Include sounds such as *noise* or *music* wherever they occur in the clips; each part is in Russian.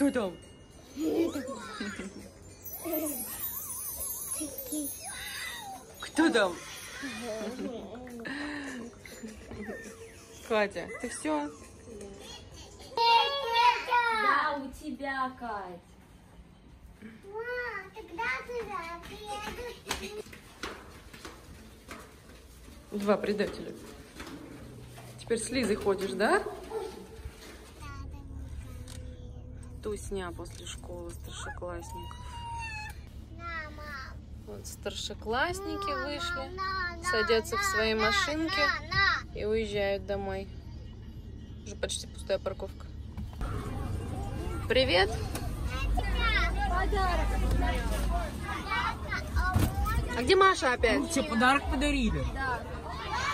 Кто там? Кто там? Катя, ты все? Да, у тебя, Кать. Мам, тогда туда приедут. Два предателя. Теперь с Лизой ходишь, да? Тусня после школы старшеклассников. Вот старшеклассники вышли, садятся в свои машинки и уезжают домой. Уже почти пустая парковка. Привет! А где Маша опять? Тебе подарок подарили.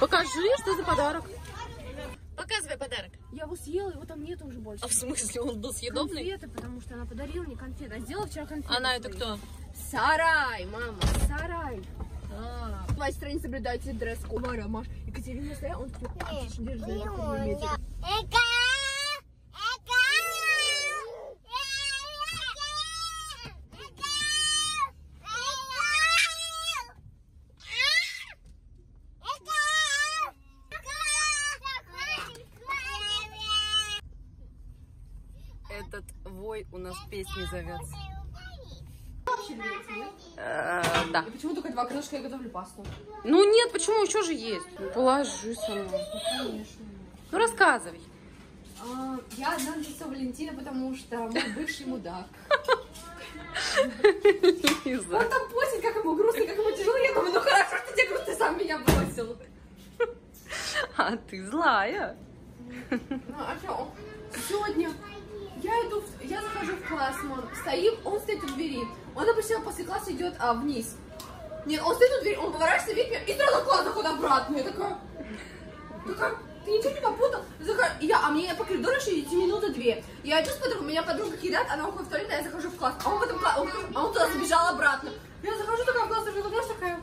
Покажи, что за подарок. Показывай подарок. Я его съела, его там нет уже больше. А в смысле, он был съедобный? Конфеты, потому что она подарила мне конфеты. А сделала вчера конфеты. Она это кто? Сарай, мама. Сарай. А. Твоя стране соблюдайте дресс-код. Варя, Маш, Екатерина стояла, он такой, отлично, держи, вой у нас песни зовется. Э, Да. И почему только два крылышка я готовлю пасту? Ну нет, почему еще же есть? Ну, положи сама. Конечно. Ну рассказывай. А, я одна написала Валентина, потому что мой бывший мудак. Лиза. Он там постит, как ему грустно, как ему тяжело. Я думаю, ну хорошо, что тебе грустно, сам меня бросил. А ты злая. Ну, а что? Сегодня я иду, я захожу в класс, он стоит, он стоит у двери. Он обычно после класса идет а, вниз. Нет, он стоит у двери, он поворачивается, видит меня, и сразу класс заходит обратно. Я такая, такая, ты ничего не попутал? Захожу- Я, а мне по коридору еще идти минуты две. Я иду с подругой, меня подруга кидает, она уходит в туалет, а я захожу в класс. А он в этом классе, он, а он туда забежал обратно. Я захожу такая в класс, захожу, знаешь, такая,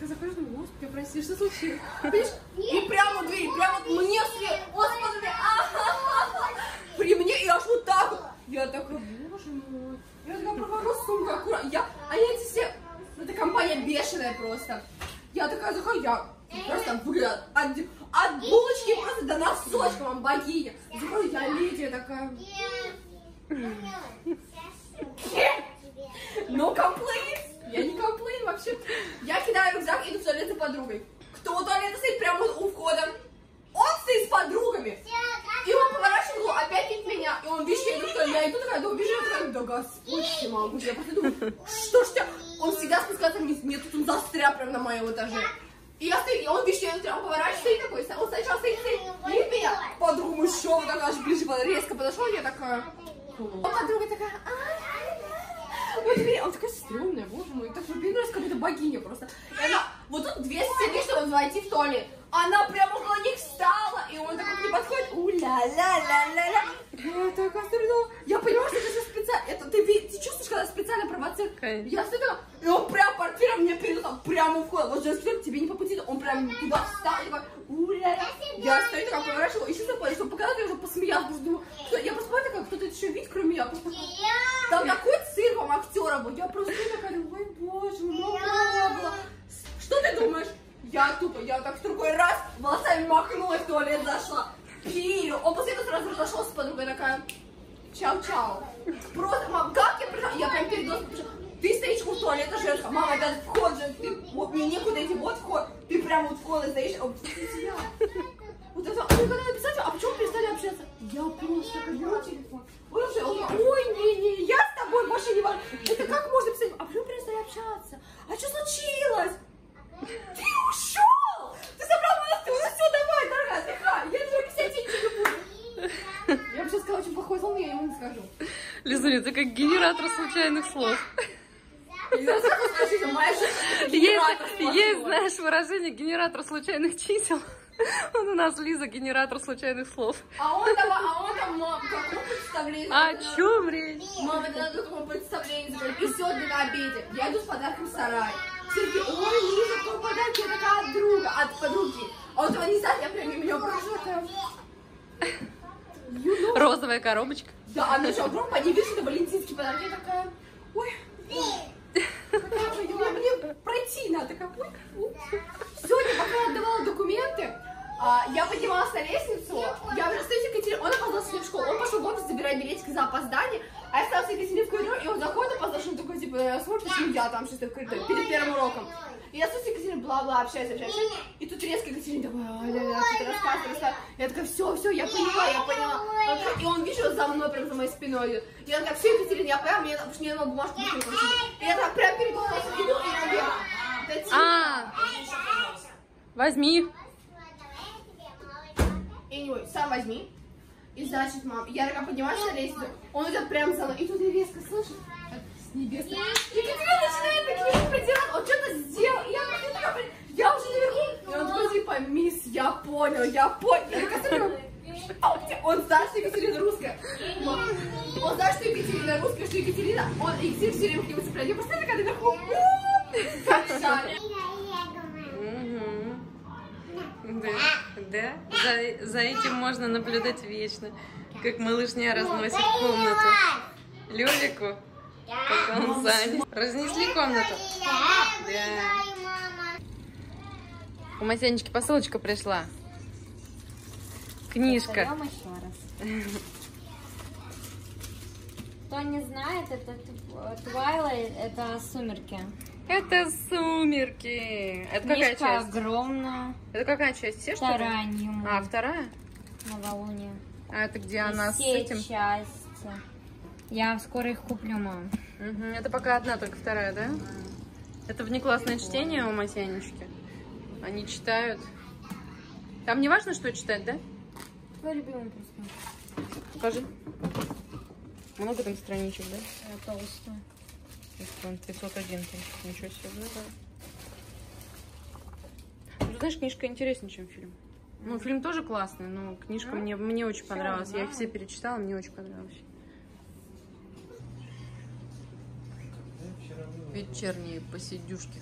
я захожу, думаю, господи, прости, что случилось? Понимаешь? И прямо у двери, прямо мне он с подругой, а-ха-ха-ха. при мне, и аж вот так вот. Я такая, боже мой. Я такая прохожу с сумкой аккуратно. Я, а я эти все, ну, эта компания бешеная просто. Я такая захожу, я просто выгляд от, от булочки просто до носочка, вам богиня. Захожу, я Лидия такая, no complaints. Я не комплейн вообще. Я кидаю рюкзак, иду в туалет за подругой. Кто у туалета стоит прямо у входа? Он стоит с подругами. И он поворачивает, опять видит меня, и он видит, я иду, я иду такая, да убежи, я такая, да господь всемогущий. Я просто думаю, что ж ты, он всегда спускается вниз, мне тут он застрял прямо на моем этаже. И я стою, и он что я иду, он поворачивается и такой, он сначала стоит, стоит, видит меня, подругу еще вот так аж ближе, резко подошел, я такая, а подруга такая, «Ай, вот видишь, он такой стрёмный, боже мой, так видно, как будто богиня просто. И она, вот тут две стены, чтобы войти в туалет. Она прямо встала, и он такой к ней подходит, уля-ля-ля-ля-ля. Я такая стреляла. Я понимаю, что это все специально. Это ты, ты чувствуешь, когда специально провоцирует? Конечно. Я стою и он прям портфелем мне перед прямо у входа. Вот женский туалет тебе не по пути, он прям туда встал, и такой, уля-ля. Я стою такая, поворачивала, еще такое, чтобы показать, я уже посмеялась, потому что думаю, кто- я просто смотрю, как кто-то еще видит, кроме меня. Просто там такой цирк вам актера был. Я просто такая, ой, боже мой, ну права была. Что ты думаешь? Я тупо, я так в другой раз волосами махнула, в туалет зашла. Пилю. Он после этого сразу разошел с подругой, такая, чау-чау. Просто, мам, как я пришла? Я прям перед. Ты стоишь у туалета женского, мама, это вход же, вот мне некуда идти, вот вход, ты прям вот вход стоишь, а вот. Вот это, ой, когда написать, а почему перестали общаться? Я просто беру телефон. Он говорит, ой, не-не, я с тобой больше не могу. Это как можно писать? А почему перестали общаться? А что случилось? Ты ушел! Ты собрал монастырь, ну все, давай, дорогая, отдыхай. Я тебе объяснять ничего не буду. Я бы сейчас сказала очень плохое слово, но я ему не скажу. Лизуля, ты как генератор случайных слов. Он Есть, есть, знаешь, выражение генератор случайных чисел. Вот у нас Лиза генератор случайных слов. А он там, а он там, мам? О чем речь? Мама, это надо такое представление сделать. И сегодня на обеде. Я иду с подарком в сарай. Такие, ой, Лиза, какой подарок? Я такая от друга, от подруги. А вот его не знаю, я прям мимо него Розовая коробочка. Да, она еще огромная, они видишь, это валентинский подарок. Я такая, ой, какая же дела, мне пройти надо. Такая, ой, Сегодня, пока я отдавала документы, а, я поднималась на лестницу, я уже стою с он опоздал с в школу, он пошел в офис забирать билетик за опоздание, а я стала с Екатериной в коридор, и он заходит, опоздал, он такой, типа, смотрит, почему я там сейчас в коридоре, перед первым уроком. И я с Екатериной, бла-бла, общаюсь, общаюсь, общаюсь, тут резко Екатерина давай, ля-ля, что-то рассказывает, рассказывает. Я такая, все, все, я поняла, я поняла. И он, видишь, за мной, прям за моей спиной идет. И я такая, все, Екатерина, я поняла, мне, потому что мне надо бумажку вручить. И я так прям перед классом иду, и говорит, да типа, А, возьми. Anyway, сам возьми. И значит, мам, я такая поднимаюсь на лестницу, он идет прямо за мной, и тут я резко слышу, с небес. Екатерина начинает к нему придираться, он что-то сделал, я, я такая, я уже наверху. И такой, типа, мисс, я понял, я понял. Он, знает, что Екатерина русская. Он знает, что Екатерина русская, что Екатерина, он, Екатерина все время к нему цепляет. «У-у-у». как жаль. Мгм. Да, да. За, за этим можно наблюдать вечно, как малышня разносит комнату. Лёлику, пока он занят. Разнесли комнату. Да. У Масянечки посылочка пришла. Книжка. Повторим еще раз. Кто не знает, это Twilight, это сумерки. Это сумерки. Это какая Книжка часть? огромная. Это какая часть? Все что ли? Вторая Ньюман. А, вторая? Новолуние. А это где И она с этим? части. Я скоро их куплю, мам. Мгм, Это пока одна, только вторая, да? Это внеклассное чтение у Масянечки. Они читают. Там не важно, что читать, да? Твой любимый просто. Покажи. Много там страничек, да? Э, Толстая. Ух ты, он 501 там. Ничего себе, да, да. Ну, знаешь, книжка интереснее, чем фильм. Ну, фильм тоже классный, но книжка мне, мне очень понравилась. Я их все перечитала, мне очень понравилось. Вечерние посидюшки.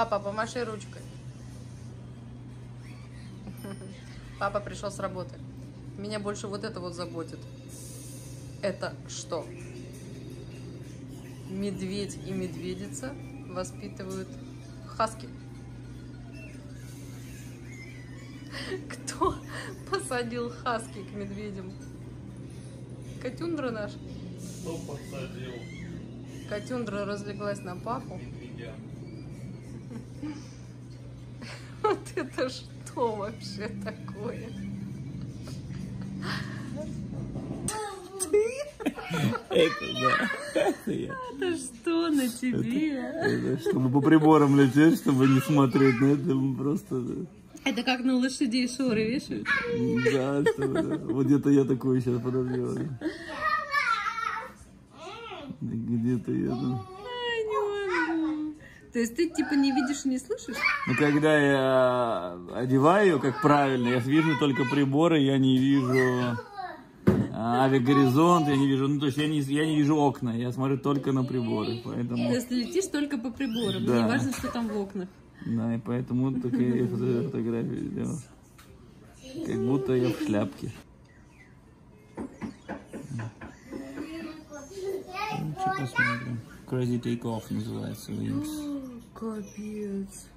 Папа, помаши ручкой. Папа пришел с работы. Меня больше вот это вот заботит. Это что? Медведь и медведица воспитывают хаски. Кто посадил хаски к медведям? Котюндра наш. Кто посадил Котюндра разлеглась на папу. меня? *laughs* Вот это что вообще такое? Это да. Это я. Это что на тебе? Это чтобы по приборам лететь, чтобы не смотреть на это просто. да. Это как на лошадей шоры вешают? Да, что, да. Вот где-то я такой сейчас ладно. Где-то я там. То есть ты типа не видишь и не слышишь? Ну, когда я одеваю, как правильно, я вижу только приборы, я не вижу а, авиагоризонт, я не вижу, ну, то есть я не, я не вижу окна, я смотрю только на приборы, То поэтому, есть летишь только по приборам, Да. не важно, что там в окнах. да, и поэтому такие фото- фотографии сделал. Как будто я в шляпке. Ну. Crazy Take Off называется, Wings. Капец.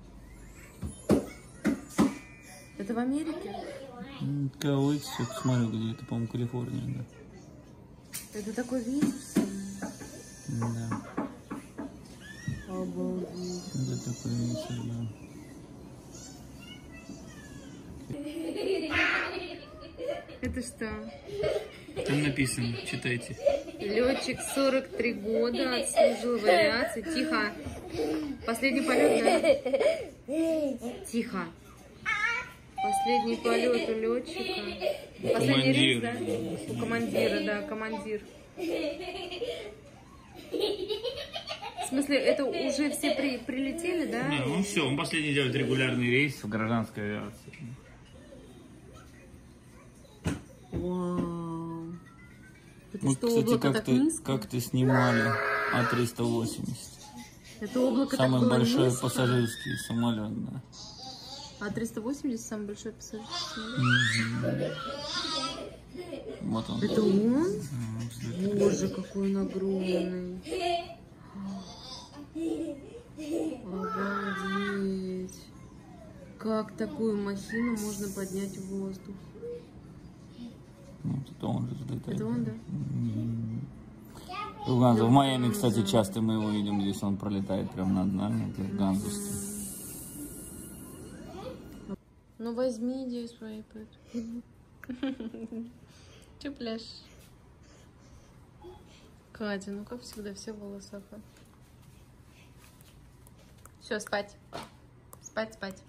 Это в Америке? Я посмотрю, где это, по-моему, Калифорния, да. Это такой ветер Да. Обалдеть. Это такой ветер, да. Это что? Там написано, читайте. Летчик 43 года, отслужил в авиации. Тихо. Последний полет, да? Тихо. Последний полет у летчика. Последний рейс, да? У командира, да, командир. В смысле, это уже все при- прилетели, да? Да, он все, он последний делает регулярный рейс в гражданской авиации. Вау. Это Мы, что, кстати, как-то как снимали А380. Это облако Самый так было большой низко? пассажирский самолет, да. А 380 самый большой пассажирский самолет? Вот он. Это он? Боже, какой он огромный. Обалдеть. Как такую махину можно поднять в воздух? Ну, это он же взлетает. Это он, да? В Ганзу. В Майами, кстати, часто мы его видим, здесь он пролетает прям над нами. Это ганзовский. Ну возьми идею с iPad. Че пляж? Катя, ну как всегда, все волосы Все, спать. Спать, спать.